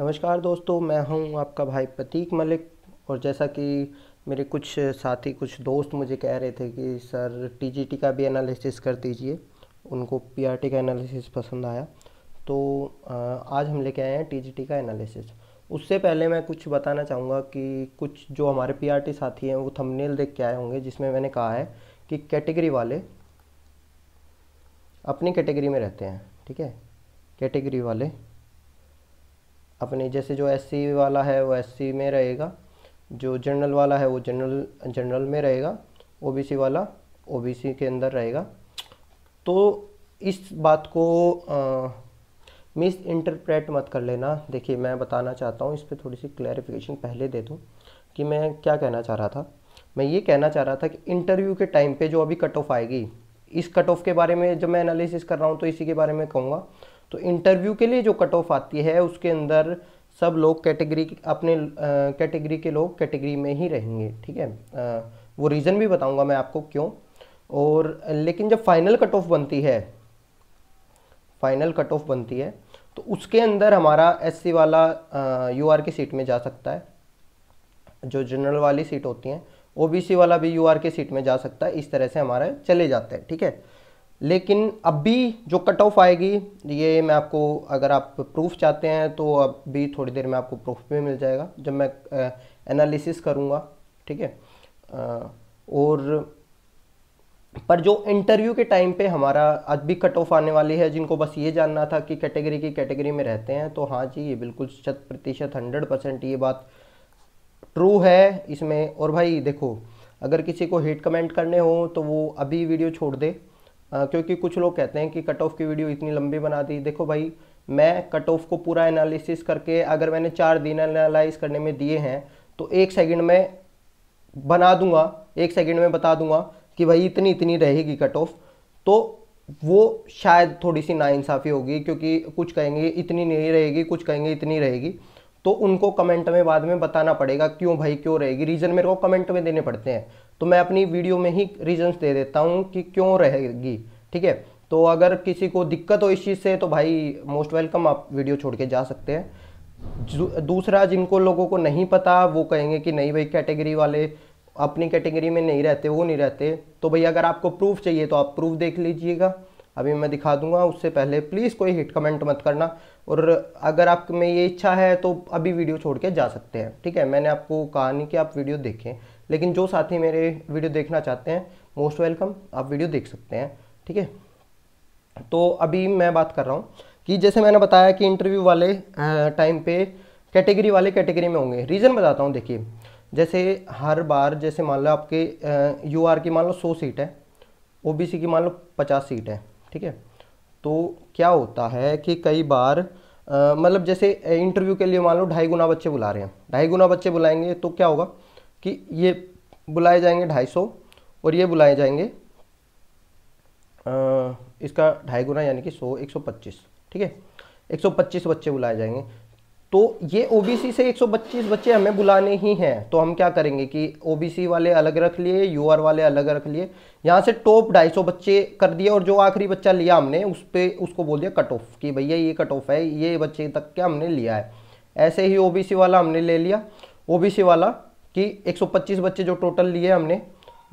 नमस्कार दोस्तों, मैं हूँ आपका भाई प्रतीक मलिक। और जैसा कि मेरे कुछ साथी, कुछ दोस्त मुझे कह रहे थे कि, सर टीजीटी का भी एनालिसिस कर दीजिए। उनको पीआरटी का एनालिसिस पसंद आया। तो आज हम लेके आए हैं टीजीटी का एनालिसिस उससे पहले मैं कुछ बताना चाहूँगा कि कुछ जो हमारे पीआरटी साथी हैं, वो थंबनेल देख के आए होंगे, जिसमें मैंने कहा है कि कैटेगरी वाले अपनी कैटेगरी में रहते हैं, ठीक है? कैटेगरी वाले अपने जैसे जो एससी वाला है, वो एससी में रहेगा। जो जनरल वाला है, वो जनरल जनरल में रहेगा। ओबीसी वाला ओबीसी के अंदर रहेगा। तो इस बात को मिस इंटरप्रेट मत कर लेना। देखिए, मैं बताना चाहता हूँ, इस पर थोड़ी सी क्लैरिफिकेशन पहले दे दूँ कि मैं क्या कहना चाह रहा था। मैं ये कहना चाह रहा था कि इंटरव्यू के टाइम पे जो अभी कट ऑफ़ आएगी, इस कट ऑफ़ के बारे में जब मैं एनालिसिस कर रहा हूँ तो इसी के बारे में कहूँगा। तो इंटरव्यू के लिए जो कट ऑफ़ आती है, उसके अंदर सब लोग कैटेगरी अपने कैटेगरी के लोग कैटेगरी में ही रहेंगे, ठीक है? वो रीज़न भी बताऊँगा मैं आपको क्यों। और, लेकिन जब फाइनल कट ऑफ़ बनती है फाइनल कट ऑफ़ बनती है तो उसके अंदर हमारा एससी वाला यू आर की सीट में जा सकता है। जो जनरल वाली सीट होती हैं ओबीसी वाला भी यू आर के सीट में जा सकता है। इस तरह से हमारे चले जाते हैं, ठीक है? लेकिन अभी जो कट ऑफ़ आएगी, ये मैं आपको अगर आप प्रूफ चाहते हैं तो अभी थोड़ी देर में आपको प्रूफ भी मिल जाएगा, जब मैं एनालिसिस करूँगा, ठीक है? और पर जो इंटरव्यू के टाइम पे हमारा आज भी कट ऑफ़ आने वाली है, जिनको बस ये जानना था कि कैटेगरी की कैटेगरी में रहते हैं तो हाँ जी, ये बिल्कुल शत प्रतिशत हंड्रेड परसेंट ये बात ट्रू है इसमें। और भाई देखो, अगर किसी को हेट कमेंट करने हो तो वो अभी वीडियो छोड़ दे। आ, क्योंकि कुछ लोग कहते हैं कि कट ऑफ़ की वीडियो इतनी लंबी बना दी। देखो भाई मैं कट ऑफ़ को पूरा एनालिसिस करके अगर मैंने चार दिन एनालाइज करने में दिए हैं तो एक सेकंड में बना दूँगा एक सेकंड में बता दूँगा कि भाई इतनी इतनी रहेगी कट ऑफ़ तो वो शायद थोड़ी सी नाइंसाफ़ी होगी क्योंकि कुछ कहेंगे इतनी नहीं रहेगी कुछ कहेंगे इतनी रहेगी। तो उनको कमेंट में बाद में बताना पड़ेगा क्यों भाई क्यों रहेगी। रीज़न मेरे को कमेंट में देने पड़ते हैं। तो मैं अपनी वीडियो में ही रीजंस दे देता हूँ कि क्यों रहेगी, ठीक है? तो अगर किसी को दिक्कत हो इस चीज़ से तो भाई मोस्ट वेलकम आप वीडियो छोड़ के जा सकते हैं। दूसरा जिनको लोगों को नहीं पता, वो कहेंगे कि नहीं भाई कैटेगरी वाले अपनी कैटेगरी में नहीं रहते, वो नहीं रहते। तो भाई अगर आपको प्रूफ चाहिए तो आप प्रूफ देख लीजिएगा। अभी मैं दिखा दूँगा, उससे पहले प्लीज़ कोई हिट कमेंट मत करना। और अगर आप में ये इच्छा है तो अभी वीडियो छोड़ के जा सकते हैं। ठीक है, मैंने आपको कहा नहीं कि आप वीडियो देखें, लेकिन जो साथी मेरे वीडियो देखना चाहते हैं मोस्ट वेलकम आप वीडियो देख सकते हैं। ठीक है? तो अभी मैं बात कर रहा हूँ कि जैसे मैंने बताया कि इंटरव्यू वाले टाइम पे कैटेगरी वाले कैटेगरी में होंगे। रीज़न बताता हूँ, देखिए। जैसे हर बार, जैसे मान लो आपके यू आर की मान लो सौ सीट है ओ बी सी की मान लो पचास सीट है। ठीक है? तो क्या होता है कि कई बार मतलब जैसे इंटरव्यू के लिए मान लो ढाई गुना बच्चे बुला रहे हैं। ढाई गुना बच्चे बुलाएँगे तो क्या होगा कि ये बुलाए जाएँगे ढाई सौ और ये बुलाए जाएँगे आ, इसका ढाई गुना यानी कि सौ एक सौ पच्चीस ठीक है? एक सौ पच्चीस बच्चे बुलाए जाएँगे। तो ये ओबीसी से 125 बच्चे हमें बुलाने ही हैं। तो हम क्या करेंगे कि ओबीसी वाले अलग रख लिए यूआर वाले अलग रख लिए। यहाँ से टॉप 250 बच्चे कर दिए और जो आखिरी बच्चा लिया हमने, उस पर उसको बोल दिया कट ऑफ़ कि भैया ये कट ऑफ़ है, ये बच्चे तक क्या हमने लिया है। ऐसे ही ओबीसी वाला हमने ले लिया। ओबीसी वाला कि 125 बच्चे जो टोटल लिए हमने,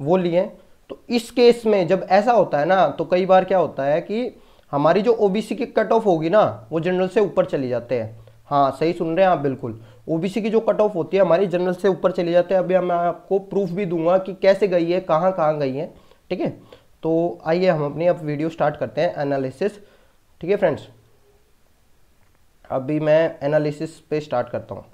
वो लिए। तो इस केस में जब ऐसा होता है ना तो कई बार क्या होता है कि हमारी जो ओबीसी की कट ऑफ़ होगी ना, वो जनरल से ऊपर चली जाते हैं। हाँ सही सुन रहे हैं आप, बिल्कुल। ओबीसी की जो कट ऑफ़ होती है, हमारी जनरल से ऊपर चली जाते हैं। अभी मैं आपको प्रूफ भी दूँगा कि कैसे गई है, कहाँ कहाँ गई है, ठीक है? तो आइए हम अपनी अब वीडियो स्टार्ट करते हैं एनालिसिस ठीक है फ्रेंड्स अभी मैं एनालिसिस पे स्टार्ट करता हूँ।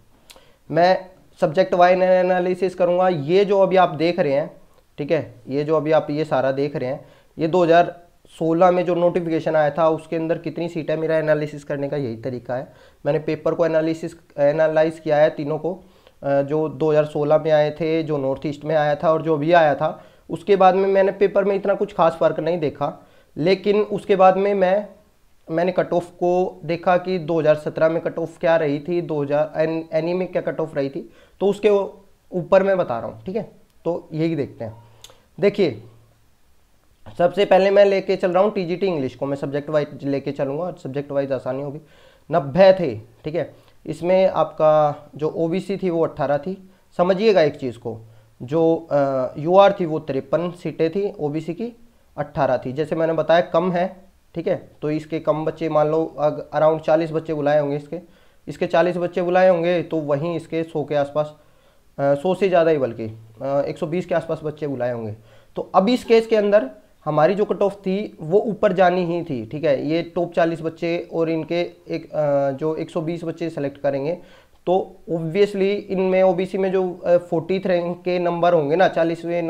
मैं सब्जेक्ट वाइन एनालिसिस करूँगा। ये जो अभी आप देख रहे हैं, ठीक है? ये जो अभी आप ये सारा देख रहे हैं, ये 2016 में जो नोटिफिकेशन आया था उसके अंदर कितनी सीट मेरा एनालिसिस करने का यही तरीका है। मैंने पेपर को एनालिसिस एनालाइज किया है तीनों को। जो 2016 में आए थे जो नॉर्थ ईस्ट में आया था और जो भी आया था उसके बाद में मैंने पेपर में इतना कुछ खास फ़र्क नहीं देखा। लेकिन उसके बाद में मैं मैंने कट ऑफ़ को देखा कि 2017 में कट ऑफ़ क्या रही थी 2000 एन, एनी में क्या कट ऑफ़ रही थी। तो उसके ऊपर मैं बता रहा हूँ ठीक है? तो यही देखते हैं। देखिए सबसे पहले मैं लेके चल रहा हूँ टीजीटी इंग्लिश को। मैं सब्जेक्ट वाइज लेके चलूँगा सब्जेक्ट वाइज आसानी होगी। नब्बे थे, ठीक है? इसमें आपका जो ओबीसी थी वो 18 थी। समझिएगा एक चीज़ को, जो यू आर थी वो तिरपन सीटें थी ओबीसी की 18 थी। जैसे मैंने बताया, कम है, ठीक है? तो इसके कम बच्चे, मान लो अराउंड 40 बच्चे बुलाए होंगे इसके। इसके 40 बच्चे बुलाए होंगे तो वहीं इसके सौ के आसपास सौ से ज़्यादा ही बल्कि एक सौ बीस के आसपास बच्चे बुलाए होंगे। तो अब इस केस के अंदर हमारी जो कट ऑफ़ थी, वो ऊपर जानी ही थी, ठीक है? ये टॉप चालीस बच्चे और इनके एक जो 120 बच्चे सेलेक्ट करेंगे तो ऑब्वियसली इनमें ओबीसी में जो फोर्टी रैंक के नंबर होंगे ना, चालीसवें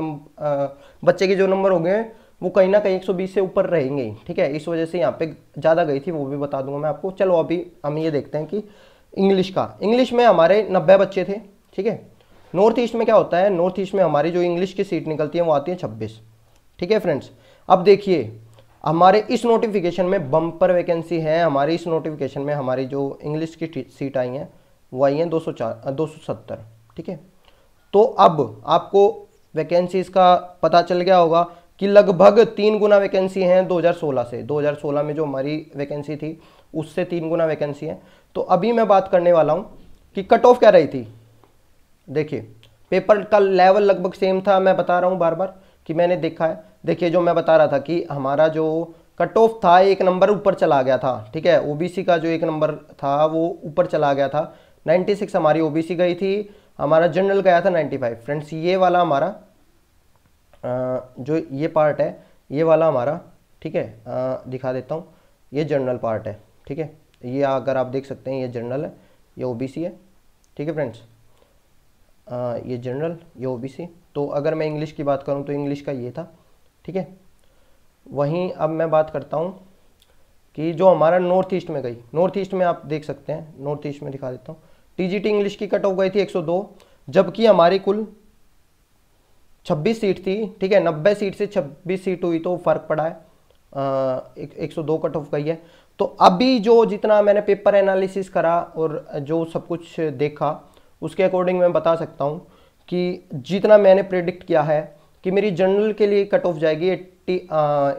बच्चे के जो नंबर होंगे वो कहीं ना कहीं 120 से ऊपर रहेंगे ठीक है? इस वजह से यहाँ पे ज़्यादा गई थी, वो भी बता दूँगा मैं आपको। चलो अभी हम ये देखते हैं कि इंग्लिश का। इंग्लिश में हमारे नब्बे बच्चे थे, ठीक है? नॉर्थ ईस्ट में क्या होता है? नॉर्थ ईस्ट में हमारी जो इंग्लिश की सीट निकलती है, वो आती है छब्बीस, ठीक है फ्रेंड्स अब देखिए, हमारे इस नोटिफिकेशन में बम्पर वैकेंसी है, हमारे इस नोटिफिकेशन में हमारी जो इंग्लिश की सीट आई हैं, वो आई हैं दो सौ चार, दो सौ सत्तर, ठीक है? तो अब आपको वैकेंसीज का पता चल गया होगा कि लगभग तीन गुना वैकेंसी हैं 2016 से। 2016 में जो हमारी वैकेंसी थी, उससे तीन गुना वैकेंसी है। तो अभी मैं बात करने वाला हूँ कि कट ऑफ़ क्या रही थी? देखिए पेपर का लेवल लगभग सेम था, मैं बता रहा हूँ बार बार। कि मैंने देखा है। देखिए, जो मैं बता रहा था कि हमारा जो कट ऑफ़ था, एक नंबर ऊपर चला गया था, ठीक है? ओबीसी का जो एक नंबर था, वो ऊपर चला गया था। 96 हमारी ओबीसी गई थी। हमारा जनरल गया था 95 फ्रेंड्स ये वाला हमारा जो ये पार्ट है, ये वाला हमारा, ठीक है? दिखा देता हूँ। ये जनरल पार्ट है, ठीक है? ये अगर आप देख सकते हैं, ये जनरल है, ये ओबीसी है, ठीक है फ्रेंड्स ये जनरल ये ओबीसी तो अगर मैं इंग्लिश की बात करूँ तो इंग्लिश का ये था ठीक है? वहीं अब मैं बात करता हूँ कि जो हमारा नॉर्थ ईस्ट में गई नॉर्थ ईस्ट में आप देख सकते हैं नॉर्थ ईस्ट में दिखा देता हूँ। टीजीटी इंग्लिश की कट ऑफ़ गई थी 102 जबकि हमारी कुल 26 सीट थी ठीक है? 90 सीट से 26 सीट हुई तो फ़र्क पड़ा है। एक, 102 कट ऑफ़ गई है। तो अभी जो जितना मैंने पेपर एनालिसिस करा और जो सब कुछ देखा उसके अकॉर्डिंग मैं बता सकता हूँ कि जितना मैंने प्रिडिक्ट किया है कि मेरी जनरल के लिए कट ऑफ़ जाएगी एट्टी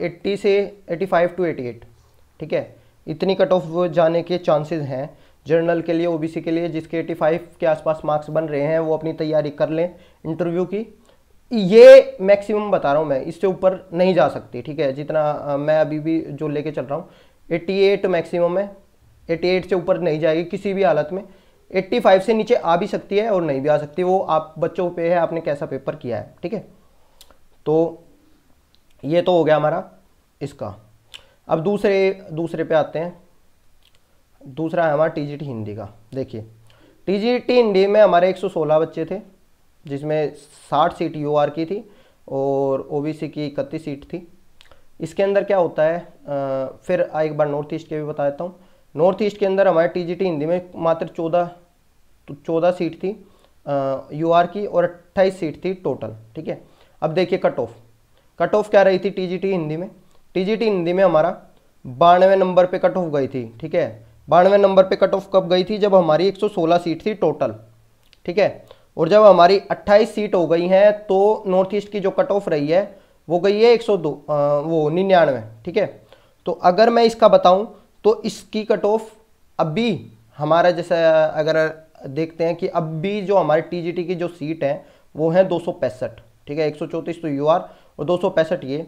एट्टी से eighty five to eighty eight ठीक है? इतनी कट ऑफ़ जाने के चांसेस हैं। जर्नल के लिए ओबीसी के लिए जिसके 85 के आसपास मार्क्स बन रहे हैं, वो अपनी तैयारी कर लें इंटरव्यू की। ये मैक्सिमम बता रहा हूँ मैं, इससे ऊपर नहीं जा सकती, ठीक है? जितना मैं अभी भी जो लेके चल रहा हूँ 88 मैक्सिमम है। 88 से ऊपर नहीं जाएगी किसी भी हालत में। 85 से नीचे आ भी सकती है और नहीं भी आ सकती। वो आप बच्चों पे है आपने कैसा पेपर किया है ठीक है? तो ये तो हो गया हमारा इसका। अब दूसरे दूसरे पे आते हैं। दूसरा है हमारा टीजीटी हिंदी का। देखिए टीजीटी हिंदी में हमारे 116 बच्चे थे जिसमें 60 सीट यूआर की थी और ओबीसी की इकतीस सीट थी। इसके अंदर क्या होता है आ, फिर एक बार नॉर्थ ईस्ट के भी बता देता हूँ। नॉर्थ ईस्ट के अंदर हमारे टीजीटी हिंदी में मात्र चौदह तो चौदह सीट थी यू आर की और अट्ठाईस सीट थी टोटल ठीक है? अब देखिए कट ऑफ़। कट ऑफ़ क्या रही थी टीजीटी हिंदी में? टीजीटी हिंदी में हमारा बानवे नंबर पे कट ऑफ़ गई थी ठीक है? बानवे नंबर पे कट ऑफ़ कब गई थी? जब हमारी 116 सीट थी टोटल ठीक है? और जब हमारी 28 सीट हो गई हैं तो नॉर्थ ईस्ट की जो कट ऑफ़ रही है वो गई है 102 आ, वो निन्यानवे ठीक है? तो अगर मैं इसका बताऊँ तो इसकी कट ऑफ़ अभी हमारा जैसे, अगर देखते हैं कि अब भी जो हमारे टीजीटी की जो सीट है, वो है दो सौ पैंसठ, ठीक है? एक तो यू आर और दो सौ पैंसठ ये।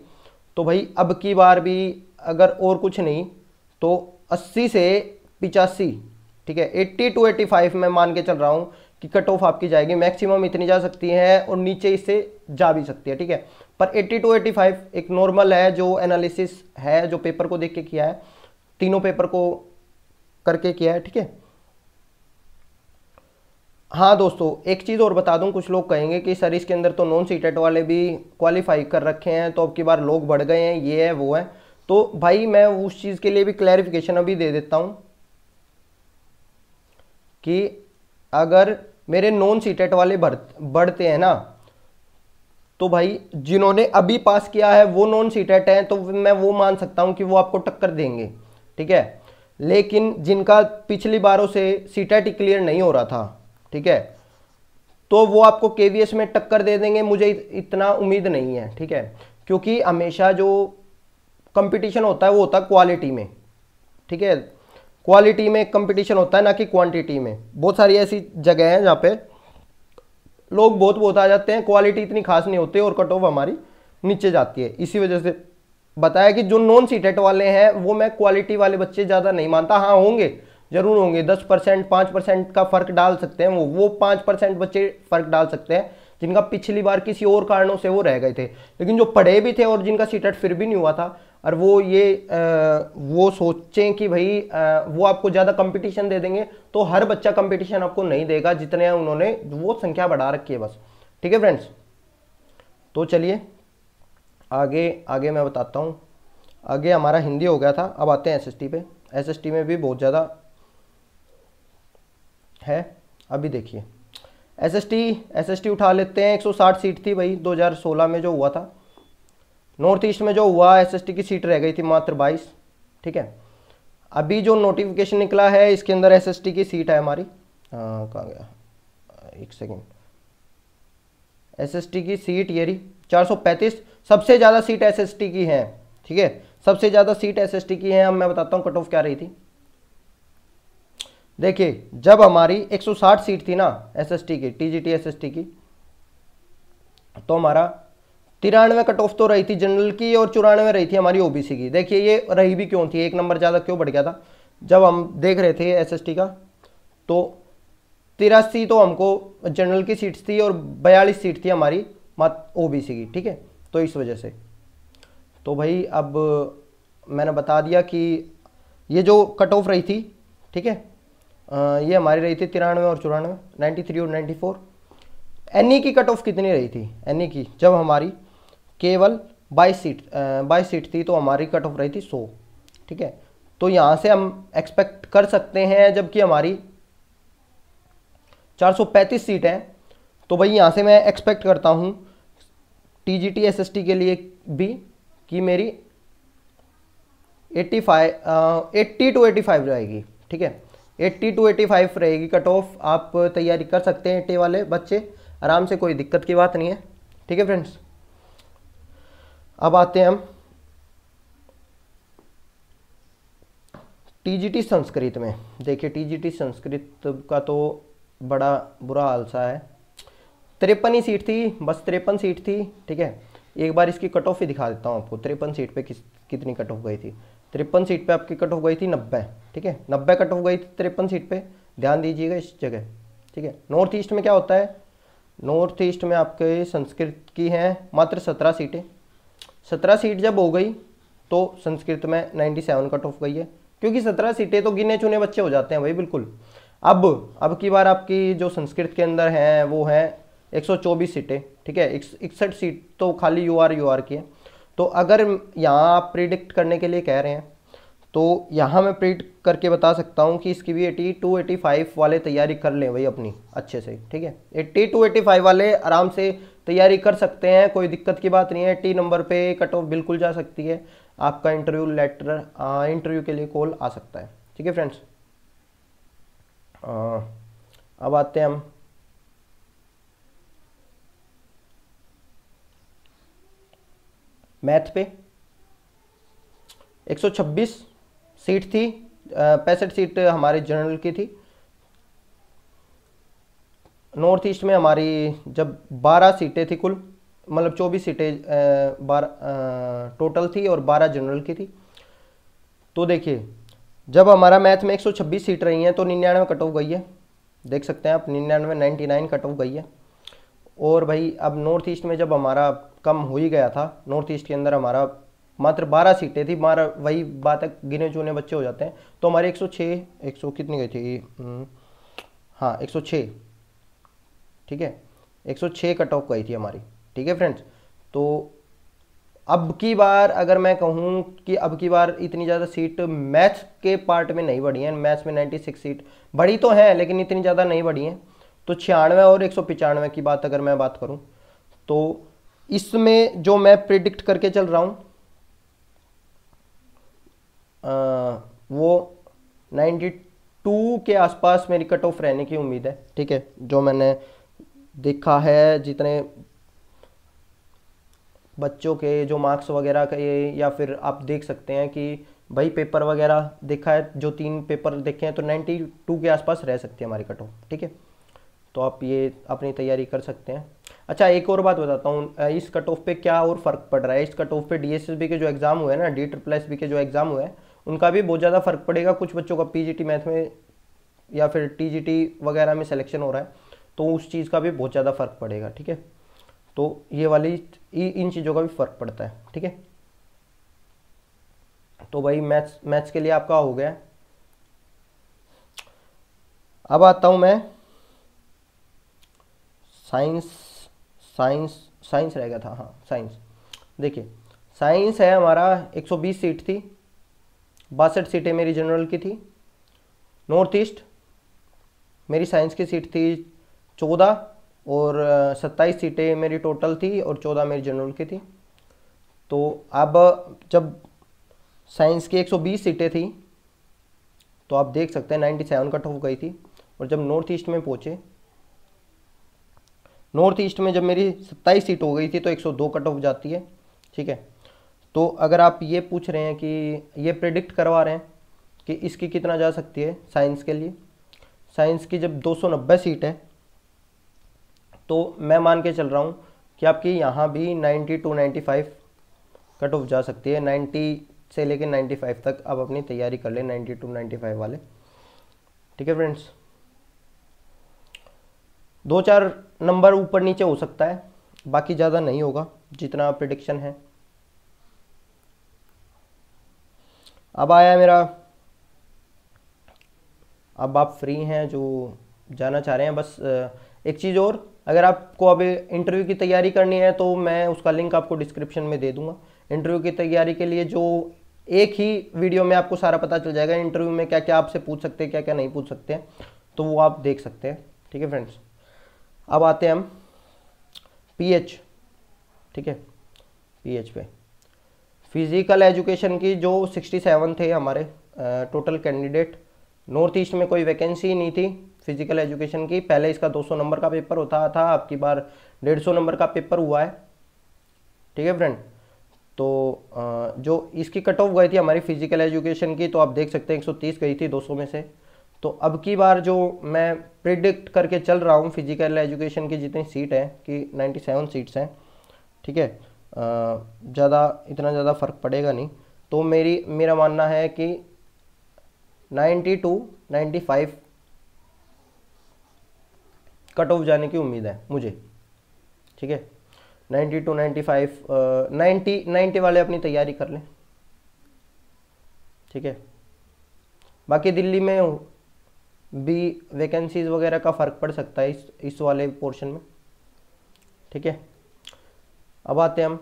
तो भाई, अब की बार भी अगर और कुछ नहीं तो 80 से पिचासी, ठीक है? 80 टू 85 में मान के चल रहा हूँ कि कट ऑफ़ आपकी जाएगी। मैक्सिमम इतनी जा सकती है और नीचे इससे जा भी सकती है, ठीक है? पर 80 टू 85 एक नॉर्मल है, जो एनालिसिस है, जो पेपर को देख के किया है। तीनों पेपर को करके किया है, ठीक है? हाँ दोस्तों, एक चीज़ और बता दूँ, कुछ लोग कहेंगे कि सर इसके अंदर तो नॉन सीटेट वाले भी क्वालिफाई कर रखे हैं तो अब की बार लोग बढ़ गए हैं, ये है, वो है। तो भाई मैं उस चीज़ के लिए भी क्लैरिफिकेशन अभी दे देता हूँ कि अगर मेरे नॉन सीटेट वाले बढ़ते हैं ना तो भाई जिन्होंने अभी पास किया है, वो नॉन सीटेट हैं तो मैं वो मान सकता हूँ कि वो आपको टक्कर देंगे। ठीक है? लेकिन जिनका पिछली बारों से सीटेट क्लियर नहीं हो रहा था, ठीक है? तो वो आपको केवीएस में टक्कर दे देंगे, मुझे इतना उम्मीद नहीं है, ठीक है? क्योंकि हमेशा जो कंपटीशन होता है, वो होता है क्वालिटी में, ठीक है? क्वालिटी में कंपटीशन होता है, ना कि क्वांटिटी में। बहुत सारी ऐसी जगह हैं जहाँ पे लोग बहुत बहुत आ जाते हैं क्वालिटी इतनी खास नहीं होती और कट ऑफ़ हमारी नीचे जाती है। इसी वजह से बताया कि जो नॉन सीटेट वाले हैं वो मैं क्वालिटी वाले बच्चे ज़्यादा नहीं मानता। हाँ होंगे ज़रूर होंगे। दस परसेंट पाँच परसेंट का फ़र्क डाल सकते हैं वो। वो पाँच परसेंट बच्चे फ़र्क डाल सकते हैं जिनका पिछली बार किसी और कारणों से वो रह गए थे। लेकिन जो पढ़े भी थे और जिनका सीटेट फिर भी नहीं हुआ था और वो ये आ, वो सोचें कि भाई आ, वो आपको ज़्यादा कंपटीशन दे देंगे तो हर बच्चा कंपटीशन आपको नहीं देगा जितने उन्होंने वो संख्या बढ़ा रखी है बस। ठीक है फ्रेंड्स तो चलिए आगे आगे मैं बताता हूँ। आगे हमारा हिंदी हो गया था, अब आते हैं एसएसटी पे। एसएसटी में भी बहुत ज़्यादा है। अभी देखिए। एसएसटी एसएसटी उठा लेते हैं 160 सीट थी भाई 2016 में जो हुआ था। नॉर्थ ईस्ट में जो हुआ एसएसटी की सीट रह गई थी मात्र 22 ठीक है? अभी जो नोटिफिकेशन निकला है, इसके अंदर एसएसटी की सीट है हमारी। कहाँ गया? एक सेकेंड एसएसटी की सीट ये रही 435 सबसे ज़्यादा सीट एसएसटी की है, ठीक है? सबसे ज़्यादा सीट एसएसटी की है, अब मैं बताता हूँ कट ऑफ़ क्या रही थी। देखिए, जब हमारी 160 सीट थी ना एसएसटी की टीजीटी एसएसटी की तो हमारा तिरानवे कट ऑफ़ तो रही थी जनरल की और चौरानवे रही थी हमारी ओबीसी की। देखिए, ये रही भी क्यों थी? एक नंबर ज़्यादा क्यों बढ़ गया था? जब हम देख रहे थे एसएसटी का तो तिरासी तो हमको जनरल की सीट्स थी और बयालीस सीट थी हमारी मत ओबीसी की, ठीक है? तो इस वजह से। तो भाई, अब मैंने बता दिया कि ये जो कट ऑफ़ रही थी, ठीक है ये हमारी रही थी तिरानवे और चौरानवे नाइन्टी थ्री और नाइन्टी फोर एन की कट ऑफ़ कितनी रही थी? एन की, जब हमारी केवल बाईस सीट बाईस सीट थी तो हमारी कट ऑफ़ रही थी सौ, ठीक है। तो यहाँ से हम एक्सपेक्ट कर सकते हैं, जबकि हमारी 435 सीट है। तो भाई, यहाँ से मैं एक्सपेक्ट करता हूँ T G T S S T के लिए भी कि मेरी 85 एट्टी टू 85 रहेगी, ठीक है? 80 टू 85 रहेगी कट ऑफ़ आप तैयारी कर सकते हैं एट्टी वाले बच्चे, आराम से कोई दिक्कत की बात नहीं है, ठीक है फ्रेंड्स अब आते हैं हम टीजीटी संस्कृत में। देखिए टीजीटी संस्कृत का तो बड़ा बुरा हाल सा है। तिरपन ही सीट थी, बस तिरपन सीट थी, ठीक है? एक बार इसकी कट ऑफ़ ही दिखा देता हूँ आपको, तिरपन सीट पे किस, कितनी कट ऑफ़ गई थी? तिरपन सीट पे आपकी कट ऑफ़ गई थी नब्बे, ठीक है? नब्बे कट ऑफ़ गई थी तिरपन सीट पे, ध्यान दीजिएगा इस जगह, ठीक है? नॉर्थ ईस्ट में क्या होता है? नॉर्थ ईस्ट में आपके संस्कृत की हैं मात्र सत्रह सीटें। सत्रह सीट जब हो गई तो संस्कृत में नाइन्टी सेवन कट ऑफ़ गई है, क्योंकि सत्रह सीटें तो गिने चुने बच्चे हो जाते हैं भाई, बिल्कुल। अब अब की बार आपकी जो संस्कृत के अंदर हैं, वो हैं 124 सीटें, ठीक है? इकसठ सीट तो खाली यू आर यू आर की है। तो अगर यहाँ आप प्रिडिक्ट करने के लिए कह रहे हैं तो यहाँ मैं प्रिडिक्ट करके बता सकता हूँ कि इसकी भी एटी टू एटी फाइव वाले तैयारी कर लें भाई अपनी, अच्छे से, ठीक है? एट्टी टू एटी फाइव वाले आराम से तैयारी कर सकते हैं, कोई दिक्कत की बात नहीं है। एट्टी नंबर पे कट ऑफ़ बिल्कुल जा सकती है। आपका इंटरव्यू लेटर इंटरव्यू के लिए कॉल आ सकता है, ठीक है फ्रेंड्स अब आते हैं हम मैथ पे। 126 सीट थी पैंसठ सीट हमारे जनरल की थी। नॉर्थ ईस्ट में हमारी जब 12 सीटें थी कुल मतलब 24 सीटें बारह टोटल थी और 12 जनरल की थी। तो देखिए, जब हमारा मैथ में 126 सीट रही हैं तो निन्यानवे कट ऑफ़ गई है। देख सकते हैं आप, निन्यानवे, नाइन्टी नाइन कट ऑफ़ गई है। और भाई अब नॉर्थ ईस्ट में जब हमारा कम हो ही गया था नॉर्थ ईस्ट के अंदर हमारा मात्र बारह सीटें थी बारह वही बात है गिने चुने बच्चे हो जाते हैं। तो हमारे 106 100 कितनी गई थी? हम्म, हाँ 106 ठीक है? 106 कट ऑफ़ गई थी हमारी। ठीक है फ्रेंड्स तो अब की बार अगर मैं कहूँ कि अब की बार इतनी ज़्यादा सीट मैथ्स के पार्ट में नहीं बढ़ी हैं मैथ्स में 96 सीट बढ़ी तो हैं लेकिन इतनी ज़्यादा नहीं बढ़ी हैं। तो छियानवे और एक की बात अगर मैं बात करूँ तो इसमें जो मैं प्रिडिक्ट करके चल रहा हूँ वो 92 के आसपास मेरी कट ऑफ़ रहने की उम्मीद है, ठीक है? जो मैंने देखा है, जितने बच्चों के जो मार्क्स वगैरह के या फिर आप देख सकते हैं कि भाई पेपर वगैरह देखा है, जो तीन पेपर देखे हैं तो 92 के आसपास रह सकती है हमारी कट ऑफ़ ठीक है? तो आप ये अपनी तैयारी कर सकते हैं। अच्छा एक और बात बताता हूँ इस कट ऑफ़ पे क्या और फ़र्क पड़ रहा है? इस कट ऑफ़ पे डी के जो एग्ज़ाम हुए हैं ना डी ट्रिपल एस के जो एग्ज़ाम हुए हैं, उनका भी बहुत ज़्यादा फ़र्क पड़ेगा। कुछ बच्चों का पी मैथ में या फिर टीजीटी वगैरह में सिलेक्शन हो रहा है तो उस चीज़ का भी बहुत ज़्यादा फ़र्क पड़ेगा, ठीक है? तो ये वाली इन चीज़ों का भी फ़र्क पड़ता है, ठीक है? तो भाई मैथ्स मैथ्स के लिए आपका हो गया। अब आता हूँ मैं। साइंस साइंस साइंस रह गया था हाँ साइंस। देखिए, साइंस है हमारा 120 सीट थी, बासठ सीटें मेरी जनरल की थी, नॉर्थ ईस्ट, मेरी साइंस की सीट थी चौदह, और सत्ताईस सीटें मेरी टोटल थी, और चौदह मेरी जनरल की थी। तो अब, जब साइंस की 120 सीटें थी तो आप देख सकते हैं 97 कट ऑफ़ गई थी, और जब नॉर्थ ईस्ट में पहुँचे नॉर्थ ईस्ट में जब मेरी 27 सीट हो गई थी तो 102 कट ऑफ़ जाती है, ठीक है? तो अगर आप ये पूछ रहे हैं कि ये प्रिडिक्ट करवा रहे हैं कि इसकी कितना जा सकती है साइंस के लिए साइंस की जब 290 सीट है तो मैं मान के चल रहा हूँ कि आपकी यहाँ भी 90 टू 95 कट ऑफ़ जा सकती है 90 से लेकर 95 तक आप अपनी तैयारी कर लें 90 टू 95 वाले। ठीक है फ्रेंड्स? दो चार नंबर ऊपर नीचे हो सकता है, बाकी ज़्यादा नहीं होगा, जितना प्रिडिक्शन है। अब आया मेरा, अब आप फ्री हैं जो जाना चाह रहे हैं, बस एक चीज़ और, अगर आपको अभी इंटरव्यू की तैयारी करनी है तो मैं उसका लिंक आपको डिस्क्रिप्शन में दे दूँगा। इंटरव्यू की तैयारी के लिए जो एक ही वीडियो में आपको सारा पता चल जाएगा इंटरव्यू में क्या क्या आपसे पूछ सकते हैं क्या क्या नहीं पूछ सकते हैं तो वो आप देख सकते हैं। ठीक है फ्रेंड्स अब आते हैं हम पीएच, ठीक है? पीएच पे। फ़िज़िकल एजुकेशन की जो 67 थे हमारे टोटल कैंडिडेट नॉर्थ ईस्ट में कोई वैकेंसी नहीं थी फ़िज़िकल एजुकेशन की। पहले इसका 200 नंबर का पेपर होता था अब की बार 150 नंबर का पेपर हुआ है। ठीक है फ्रेंड तो जो इसकी कट ऑफ़ गई थी हमारी फ़िज़िकल एजुकेशन की तो आप देख सकते हैं 130 गई थी 200 में से। तो अब की बार जो मैं प्रिडिक्ट करके चल रहा हूँ फ़िज़िकल एजुकेशन की जितनी सीट है, कि 97 सीट्स हैं, ठीक है? ज़्यादा, इतना ज़्यादा फ़र्क पड़ेगा नहीं। तो मेरी, मेरा मानना है कि 90 टू 95 कट ऑफ़ जाने की उम्मीद है, मुझे। ठीक है? 90 टू 95 नाइन्टी नाइन्टी वाले अपनी तैयारी कर लें। ठीक है? बाकी दिल्ली में भी वैकेंसीज वगैरह का फ़र्क पड़ सकता है इस इस वाले पोर्शन में। ठीक है? अब आते हैं हम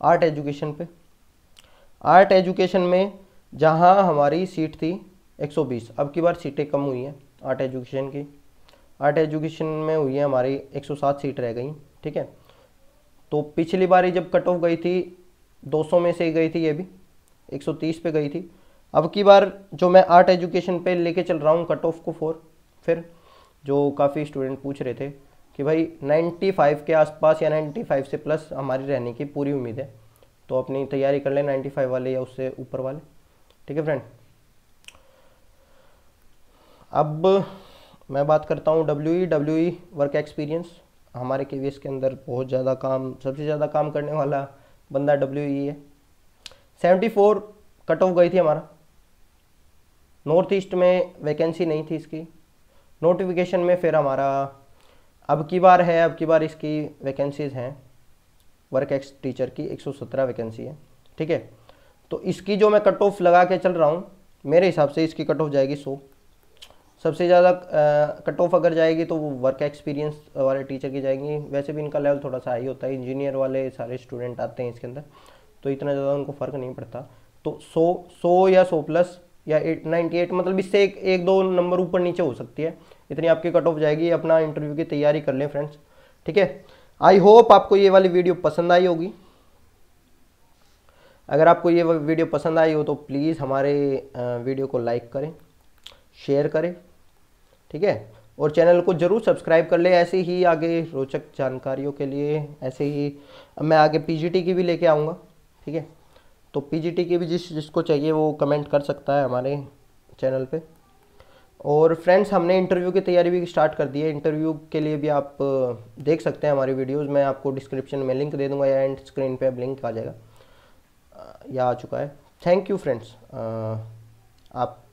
आर्ट एजुकेशन पे। आर्ट एजुकेशन में जहाँ हमारी सीट थी 120 अब की बार सीटें कम हुई हैं आर्ट एजुकेशन की। आर्ट एजुकेशन में हुई है हमारी 107 सीट रह गई, ठीक है? तो पिछली बारी जब कट ऑफ़ गई थी 200 में से गई थी ये भी 130 पे गई थी अब की बार जो मैं आर्ट एजुकेशन पे लेके चल रहा हूँ कट ऑफ़ को फोर फिर जो काफ़ी स्टूडेंट पूछ रहे थे कि भाई 95 के आसपास या 95 से प्लस हमारी रहने की पूरी उम्मीद है तो अपनी तैयारी कर ले 95 वाले या उससे ऊपर वाले। ठीक है फ्रेंड अब मैं बात करता हूँ W E W E work experience हमारे के के अंदर बहुत ज़्यादा काम, सबसे ज़्यादा काम करने वाला बंदा डब्ल्यू ई e है। सेवेंटी फोर कट ऑफ़ गई थी हमारा। नॉर्थ ईस्ट में वैकेंसी नहीं थी इसकी। नोटिफिकेशन में फिर हमारा, अब की बार है, अब की बार इसकी वैकेंसीज़ हैं। वर्क एक्स टीचर की 117 वैकेंसी है, ठीक है? तो इसकी जो मैं कट ऑफ़ लगा के चल रहा हूँ, मेरे हिसाब से इसकी कट ऑफ़ जाएगी सौ। सबसे ज़्यादा कट ऑफ़ अगर जाएगी तो वो वर्क एक्सपीरियंस वाले टीचर की जाएँगी। वैसे भी इनका लेवल थोड़ा सा हाई होता है इंजीनियर वाले सारे स्टूडेंट आते हैं इसके अंदर तो इतना ज़्यादा उनको फ़र्क नहीं पड़ता। तो सौ सौ या सौ प्लस या एट, नाइन्टी एट मतलब इससे एक एक दो नंबर ऊपर नीचे हो सकती है। इतनी आपकी कट ऑफ़ जाएगी, अपना इंटरव्यू की तैयारी कर लें फ्रेंड्स ठीक है? आई होप आपको ये वाली वीडियो पसंद आई होगी। अगर आपको ये वीडियो पसंद आई हो तो प्लीज़ हमारे वीडियो को लाइक करें शेयर करें, ठीक है? और चैनल को ज़रूर सब्सक्राइब कर ले ऐसे ही आगे रोचक जानकारियों के लिए, ऐसे ही मैं आगे पीजीटी की भी लेके आऊँगा, ठीक है? तो पीजीटी की भी जिस, जिसको चाहिए वो कमेंट कर सकता है हमारे चैनल पे। और फ्रेंड्स हमने इंटरव्यू की तैयारी भी स्टार्ट कर दी है। इंटरव्यू के लिए भी आप देख सकते हैं हमारी वीडियोस मैं आपको डिस्क्रिप्शन में लिंक दे दूँगा या एंड स्क्रीन पे अब लिंक आ जाएगा। या आ चुका है। थैंक यू फ्रेंड्स आप